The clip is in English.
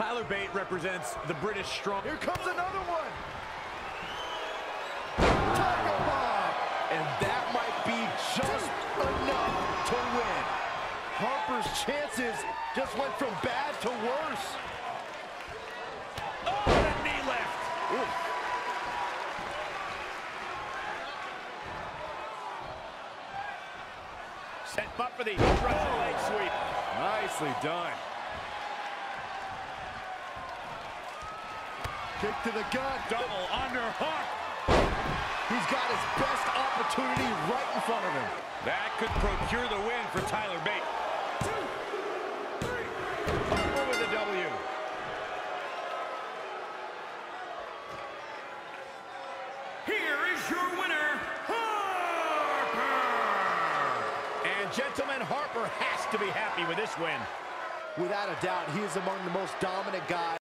Tyler Bate represents the British strong. Here comes another one. Tiger Bomb. And that might be just enough to win. Harper's chances just went from bad to worse. Oh, knee left. Ooh. Set up for the Russian leg sweep. Nicely done. Kick to the gut. Double underhook. He's got his best opportunity right in front of him. That could procure the win for Tyler Bate. Harper with a W. Here is your winner, Harper! And gentlemen, Harper has to be happy with this win. Without a doubt, he is among the most dominant guys.